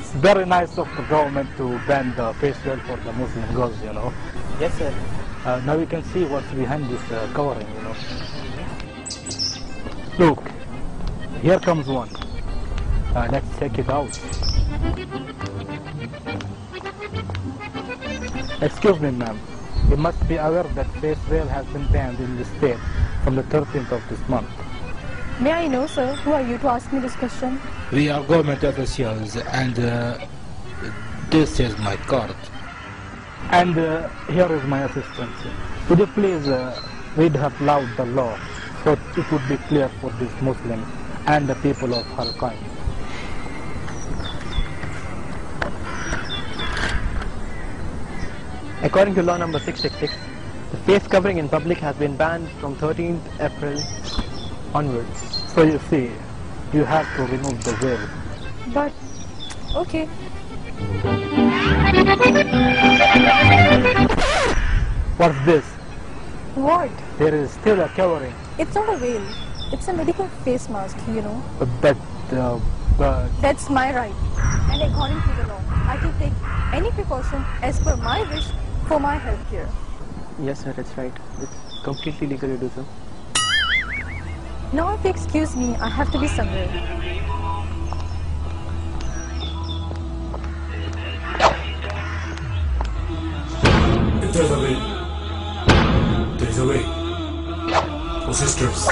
very nice of the government to ban the face veil for the Muslim girls, you know. Yes, sir. Uh, now you can see what's behind this uh, covering, you know. Look, here comes one. Uh, let's check it out. Excuse me, ma'am. You must be aware that face veil has been banned in the state from the 13th of this month. May I know, sir, who are you to ask me this question? We are government officials and uh, this is my card. And uh, here is my assistant. Would you please uh, read her loud the law so it would be clear for these Muslims and the people of her kind. According to law number 666, the face covering in public has been banned from 13th April onwards. So you see, you have to remove the veil. But, okay. What's this? What? There is still a covering, It's not a veil. It's a medical face mask, you know. but uh, but That's my right. And according to the law, I can take any precaution as per my wish for my health care. Yes, sir, that's right. It's completely legal to do so. Now if you excuse me, I have to be somewhere. There's a way, there's a way. Oh sisters,